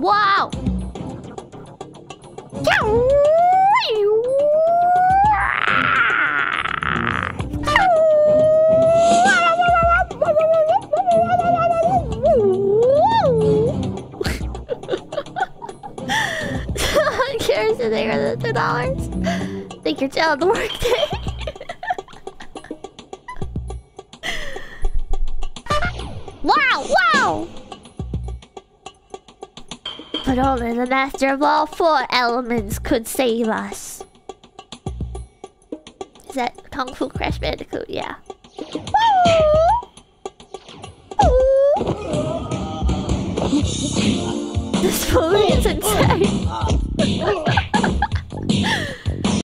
Wow! Cares if they are the dollars. Think you're child work day. wow! Wow! But only the master of all four elements could save us. Is that Kung Fu Crash Bandicoot? Yeah. this movie is insane.